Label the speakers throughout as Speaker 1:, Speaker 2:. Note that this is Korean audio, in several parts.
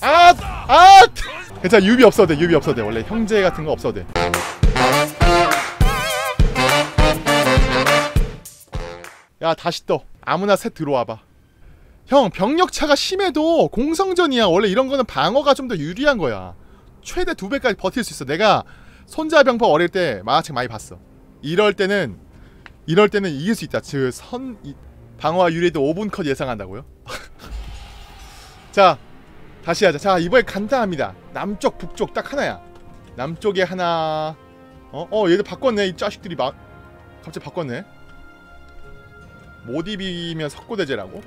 Speaker 1: 아! 아! 괜찮아 유비 없어도 돼 유비 없어도 돼. 원래 형제 같은 거 없어도 돼. 야 다시 떠. 아무나 셋 들어와봐. 형 병력차가 심해도 공성전이야. 원래 이런 거는 방어가 좀 더 유리한 거야. 최대 두 배까지 버틸 수 있어. 내가 손자병법 어릴 때 만화책 많이 봤어. 이럴 때는 이럴 때는 이길 수 있다. 즉선 방어와 유리도 5분 컷 예상한다고요? 자 다시 하자. 자 이번에 간단합니다. 남쪽 북쪽 딱 하나야. 남쪽에 하나. 어? 어 얘들 바꿨네. 이 자식들이 막 갑자기 바꿨네. 못 이기면 석고대제라고?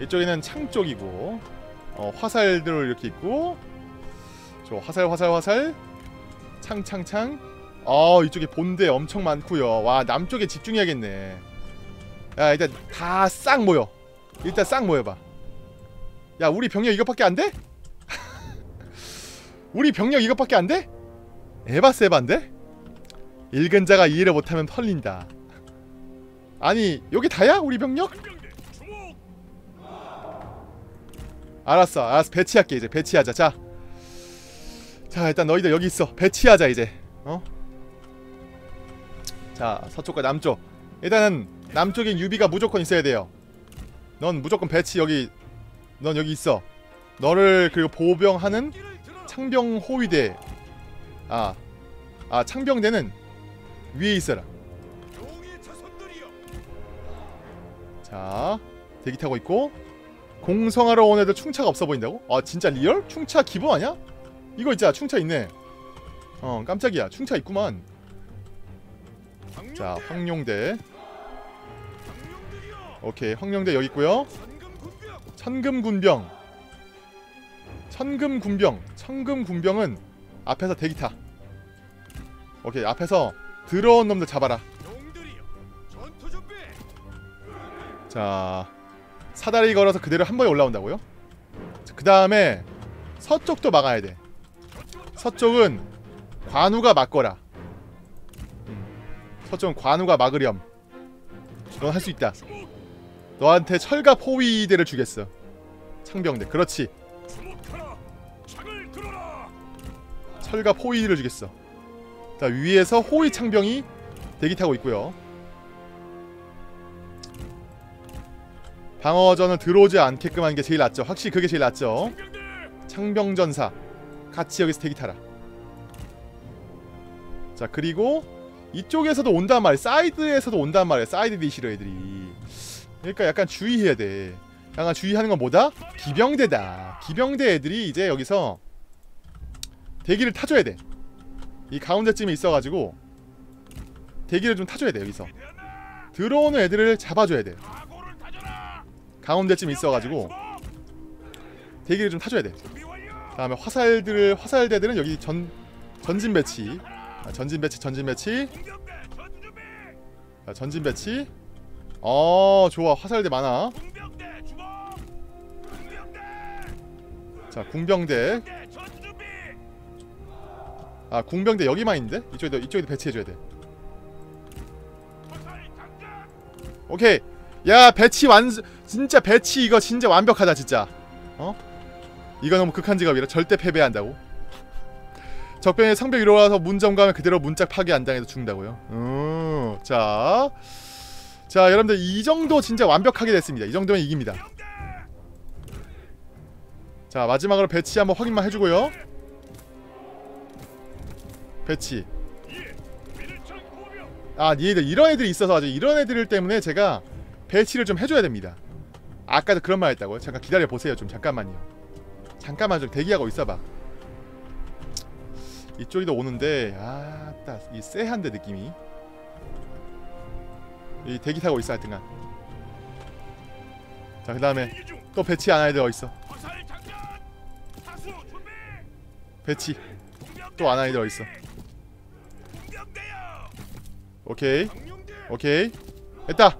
Speaker 1: 이쪽에는 창 쪽이고 어, 화살들 이렇게 있고 저 화살 화살 화살. 창창창. 어 이쪽에 본대 엄청 많고요. 와 남쪽에 집중해야겠네. 야 일단 다 싹 모여. 일단 싹 모여봐. 야 우리 병력 이것밖에 안 돼? 우리 병력 이것밖에 안 돼? 에바스 에반데? 읽은 자가 이해를 못하면 털린다 아니 여기 다야 우리 병력? 알았어 알았어 배치할게 이제 배치하자 자. 자 일단 너희들 여기 있어 배치하자 이제 어? 자 서쪽과 남쪽 일단은 남쪽엔 유비가 무조건 있어야 돼요 넌 무조건 배치 여기 넌 여기 있어 너를 그리고 보병하는 창병 호위대 아, 아 창병대는 위에 있어라. 자 대기 타고 있고 공성하러 온 애들 충차가 없어 보인다고? 아 진짜 real? 충차 기본 아니야? 이거 있잖아 충차 있네. 어 깜짝이야. 충차 있구만. 자 황룡대. 오케이 황룡대 여기 있고요. 천금군병 천금군병 천금군병은 앞에서 대기타. 오케이 앞에서 들어온 놈들 잡아라. 자 사다리 걸어서 그대로 한 번에 올라온다고요? 그 다음에 서쪽도 막아야 돼. 서쪽은 관우가 막거라. 음, 서쪽은 관우가 막으렴. 넌 할 수 있다. 너한테 철갑 호위대를 주겠어. 창병대. 그렇지 철갑 호위를 주겠어. 자 위에서 호위 창병이 대기 타고 있고요. 방어전은 들어오지 않게끔 하는 게 제일 낫죠. 확실히 그게 제일 낫죠. 창병전사. 같이 여기서 대기 타라. 자 그리고 이쪽에서도 온단 말이야 사이드에서도 온단 말이야 사이드 디시로 애들이. 그러니까 약간 주의해야 돼. 약간 주의하는 건 뭐다? 기병대다. 기병대 애들이 이제 여기서 대기를 타줘야 돼 이 가운데쯤에 있어가지고 대기를 좀 타줘야 돼 여기서. 들어오는 애들을 잡아줘야 돼. 가운데쯤 있어가지고 대기를 좀 타줘야 돼. 다음에 화살들 화살대들은 여기 전 전진 배치. 아, 전진 배치 전진 배치. 자, 전진 배치. 어 좋아. 화살대 많아. 자 궁병대 아 궁병대 여기만 있는데? 이쪽에도 이쪽에도 배치해줘야 돼. 오케이. 야 배치 완 진짜 배치 이거 진짜 완벽하다 진짜. 어? 이거 너무 극한 직업이라 절대 패배한다고. 적병의 상벽 위로 와서 문점가면 그대로 문짝 파괴 안 당해도 죽는다고요? 음, 자, 자 여러분들 이 정도 진짜 완벽하게 됐습니다. 이 정도면 이깁니다. 자 마지막으로 배치 한번 확인만 해주고요 배치. 아 니들 이런 애들이 있어서 아주 이런 애들 때문에 제가 배치를 좀 해줘야 됩니다. 아까도 그런 말 했다고요? 잠깐 기다려보세요 좀 잠깐만요. 잠깐만 좀 대기하고 있어봐. 이쪽이도 오는데 아따 이 쎄한데 느낌이. 이 대기 타고 있어 하여튼간. 자그 다음에 또 배치 안 하는 애들 어딨어 배치. 또 안 하는 애들 어딨어 오케이. 오케이. 됐다.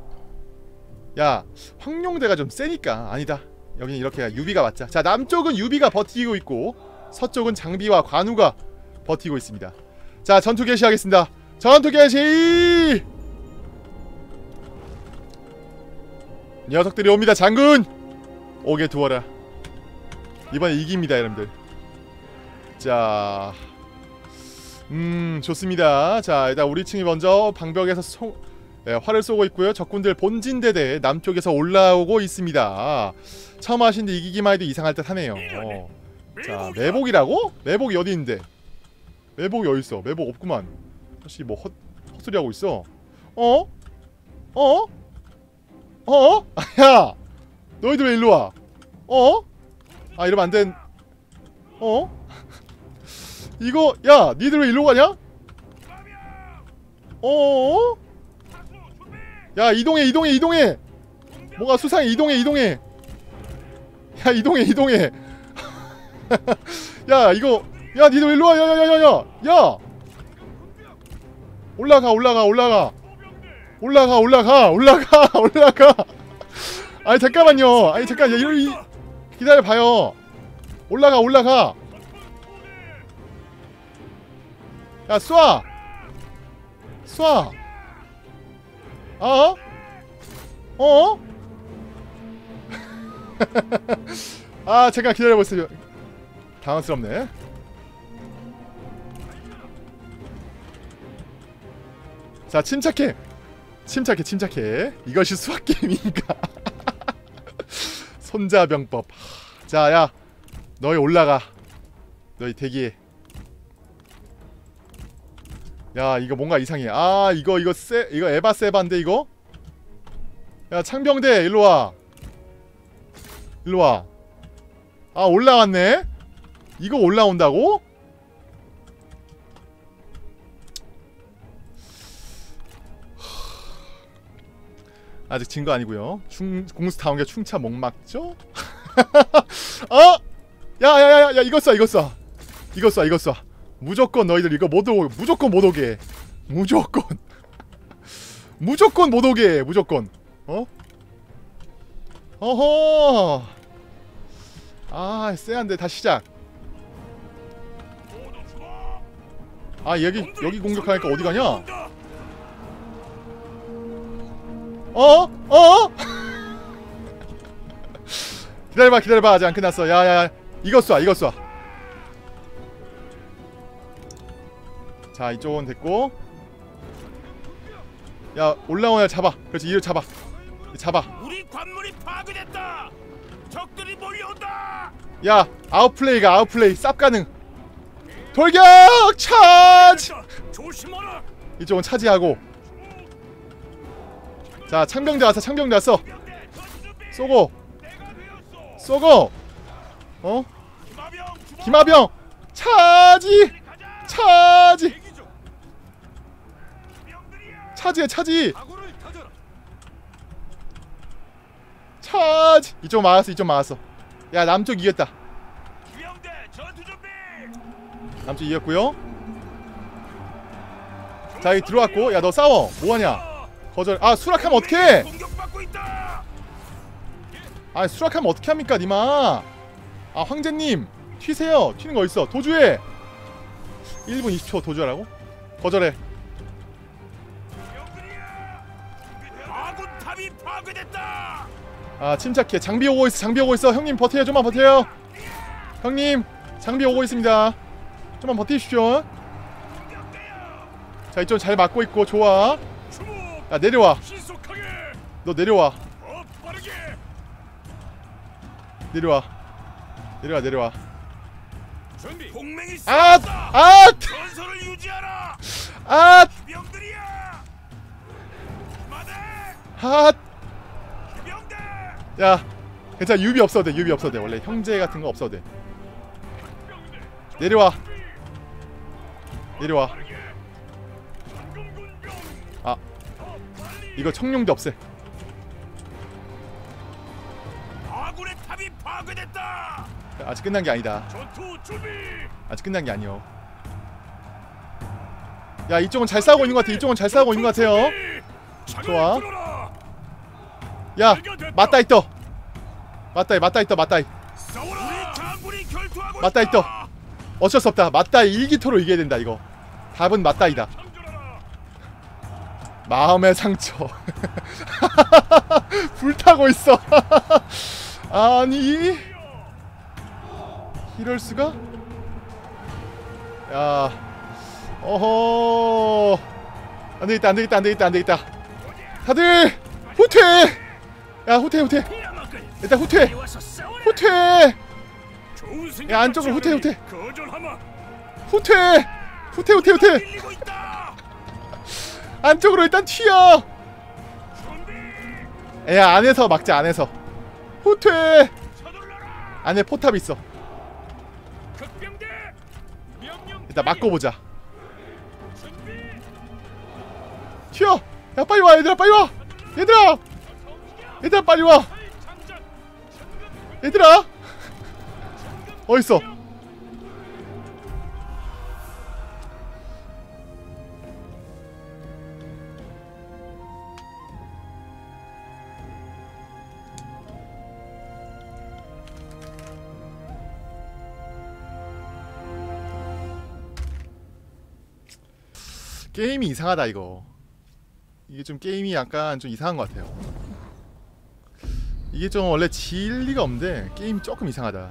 Speaker 1: 야 황룡대가 좀 세니까. 아니다. 여기는 이렇게 유비가 맞자. 자 남쪽은 유비가 버티고 있고 서쪽은 장비와 관우가 버티고 있습니다. 자 전투 개시하겠습니다. 전투 개시! 녀석들이 옵니다 장군! 오게 두어라. 이번에 이깁니다 여러분들. 자 음, 좋습니다. 자, 일단 우리 층이 먼저 방벽에서 소, 예, 활을 쏘고 있고요. 적군들 본진대대 남쪽에서 올라오고 있습니다. 처음 하신데 이기기만 해도 이상할 듯 하네요. 어. 자, 매복이라고? 매복이 어디 있는데? 매복이 어디 있어? 매복 없구만. 혹시 뭐 헛, 헛소리 하고 있어? 어? 어? 어? 야! 너희들 왜 일로 와? 어? 아, 이러면 안 된. 어? 이거 야 니들 왜 일로 가냐? 어? 야 이동해 이동해 이동해. 뭔가 수상해 이동해 이동해. 야 이동해 이동해. 야 이거 야 니들 왜 일로 와. 야야야야야. 야! 올라가 올라가 올라가. 올라가 올라가 올라가 올라가. 아니 잠깐만요. 아니 잠깐 야 이러 기다려 봐요. 올라가 올라가 야 쏴! 쏴! 어? 어? 아 잠깐 기다려보세요. 당황스럽네. 자 침착해. 침착해 침착해. 이것이 수학게임인가? 손자병법. 자야. 너희 올라가. 너희 대기해 야 이거 뭔가 이상해. 아 이거 이거 세 이거 에바 세반데 이거? 야 창병대 일로와. 일로와. 아 올라왔네? 이거 올라온다고? 아직 진 거 아니고요. 충 공수 다운 게 충차 못 막죠? 어? 야야야야 이거 쏴 이거 쏴 이거 쏴 이거 쏴 무조건 너희들 이거 못 오게 무조건 못 오게. 무조건. 무조건 못 오게 무조건. 어? 어허! 아 쎄한데 다시 시작. 아 여기 여기 공격하니까 어디 가냐? 어? 어? 기다려봐 기다려봐. 아직 안 끝났어. 야 야 야. 이거 쏴 이거 쏴 자 이쪽은 됐고 야 올라오냐 잡아 그렇지 이를 잡아 잡아
Speaker 2: 우리 관문이 파괴됐다. 적들이 몰려온다.
Speaker 1: 야 아웃플레이가 아웃플레이 쌉 가능 돌격 차지
Speaker 2: 조심하라.
Speaker 1: 이쪽은 차지하고 자 창병대 왔어 창병대 왔어. 쏘고. 쏘고 어
Speaker 2: 김하병
Speaker 1: 차지. 차지. 차지해 차지. 차지. 이쪽 막았어 이쪽 막았어. 야 남쪽 이겼다. 남쪽 이겼고요. 자 여기 들어왔고. 야 너 싸워. 뭐하냐? 거절. 아 수락하면 어떡해. 아 수락하면 어떻게 합니까 니마? 아 황제님 튀세요. 튀는 거 어딨어? 도주해. 1분 20초 도주하라고? 거절해
Speaker 2: 아
Speaker 1: 침착해 장비 오고 있어 장비 오고 있어 형님 버텨요 좀만 버텨요 형님 장비 오고 있습니다 좀만 버티십시오. 자 이쪽 잘 막고 있고 좋아. 야 내려와. 너 내려와. 내려와 내려와 내려와 아! 아! 아! 아! 야 괜찮아. 유비 없어도 돼 유비 없어도 돼. 원래 형제 같은 거 없어도 돼. 내려와. 내려와. 아 이거 청룡도 없애. 아직 끝난 게 아니다. 아직 끝난 게 아니요. 야 이쪽은 잘 싸우고 있는 것 같아. 이쪽은 잘 싸우고 있는 것 같아요. 좋아. 야 맞다 있더 맞다 맞다 있더 맞다
Speaker 2: 결투하고
Speaker 1: 맞다 있다. 어쩔 수 없다 맞다 일기토로 이겨야 된다 이거 답은 맞다이다. 마음의 상처 불타고 있어 아니 이럴 수가? 야, 어허, 안 되겠다, 안 되겠다, 안 되겠다, 안 되겠다. 다들 후퇴! 야, 후퇴, 후퇴. 일단 후퇴. 후퇴. 야, 안쪽으로 후퇴, 후퇴. 후퇴, 후퇴, 후퇴, 후퇴. 안쪽으로 일단 튀어. 야, 안에서 막자, 안에서. 후퇴. 안에 포탑 있어. 일단 막고 보자. 튀어. 야, 빨리 와, 얘들아, 빨리 와. 얘들아, 얘들아, 빨리 와. 얘들아. 어딨어? 게임이 이상하다 이거. 이게 좀 게임이 약간 좀 이상한 것 같아요. 이게 좀 원래 진리가 없는데 게임이 조금 이상하다.